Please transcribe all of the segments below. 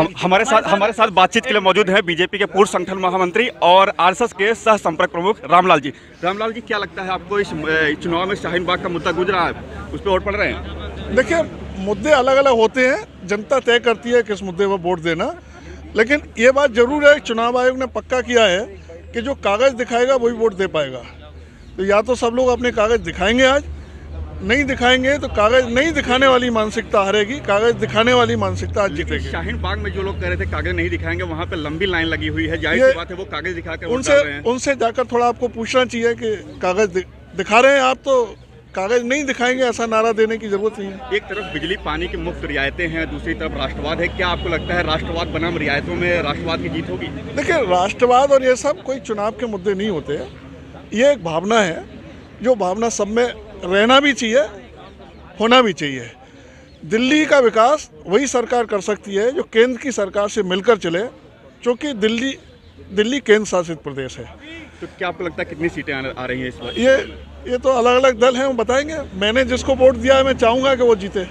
हम हमारे साथ हमारे साथ बातचीत के लिए मौजूद है बीजेपी के पूर्व संगठन महामंत्री और आरएसएस के सह संपर्क प्रमुख रामलाल जी। रामलाल जी, क्या लगता है आपको इस चुनाव में शाहीन बाग का मुद्दा गुजरा है? उस पर वोट पड़ रहे हैं। देखिए, मुद्दे अलग अलग होते हैं। जनता तय करती है किस मुद्दे पर वोट देना। लेकिन ये बात ज़रूर है, चुनाव आयोग ने पक्का किया है कि जो कागज़ दिखाएगा, वही वोट दे पाएगा। तो या तो सब लोग अपने कागज़ दिखाएँगे आज नहीं दिखाएँगे तो कागज़ नहीं दिखाने वाली मानसिकता हारेगी कागज़ दिखाने वाली मानसिकता आज जीतेगी। शाहीन बाग में जो लोग कह रहे थे कागज़ नहीं दिखाएँगे वहाँ पे लंबी लाइन लगी हुई है ज़ाहिर सी बात है वो कागज़ दिखा के उनसे उनसे जाकर थोड़ा आपको पूछना चाहिए कि कागज़ दिखा रहे हैं आप तो कागज़ नहीं दिखाएँगे ऐसा नारा देने की ज़रूरत नहीं है। एक तरफ़ बिजली पानी की मुफ़्त रियायतें हैं दूसरी तरफ़ राष्ट्रवाद है। क्या आपको लगता है राष्ट्रवाद बनाम रियायतों में राष्ट्रवाद की जीत होगी? देखिए राष्ट्रवाद और ये सब कोई चुनाव के मुद्दे नहीं होते। ये एक भावना है जो भावना सब में रहना भी चाहिए होना भी चाहिए। दिल्ली का विकास वही सरकार कर सकती है जो केंद्र की सरकार से मिलकर चले क्योंकि दिल्ली दिल्ली केंद्र शासित प्रदेश है। तो क्या आपको लगता है कितनी सीटें आ रही हैं इस बार? ये ये तो अलग अलग दल हैं वो बताएँगे। मैंने जिसको वोट दिया है मैं चाहूँगा कि वो जीते।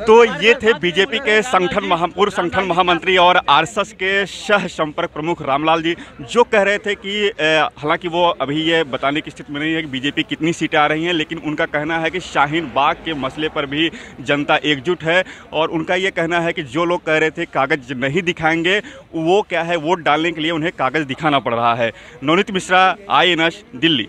तो ये थे बीजेपी के संगठन महा पूर्व संगठन महामंत्री और आरएसएस के सह संपर्क प्रमुख रामलाल जी, जो कह रहे थे कि हालाँकि वो अभी ये बताने की स्थिति में नहीं है कि बीजेपी कितनी सीटें आ रही हैं, लेकिन उनका कहना है कि शाहीन बाग के मसले पर भी जनता एकजुट है और उनका ये कहना है कि जो लोग कह रहे थे कागज़ नहीं दिखाएँगे, वो क्या है, वोट डालने के लिए उन्हें कागज़ दिखाना पड़ रहा है। नवनीत मिश्रा आईएनएस दिल्ली।